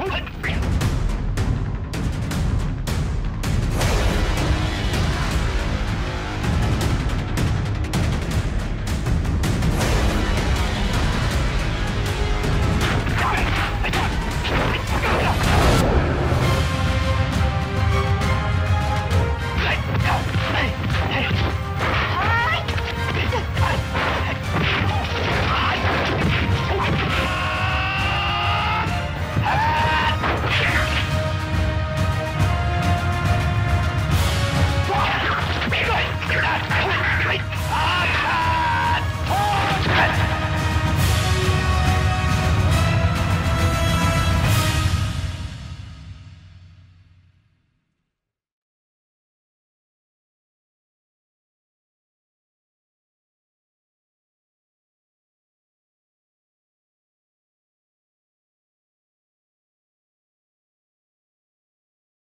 Oh, my God.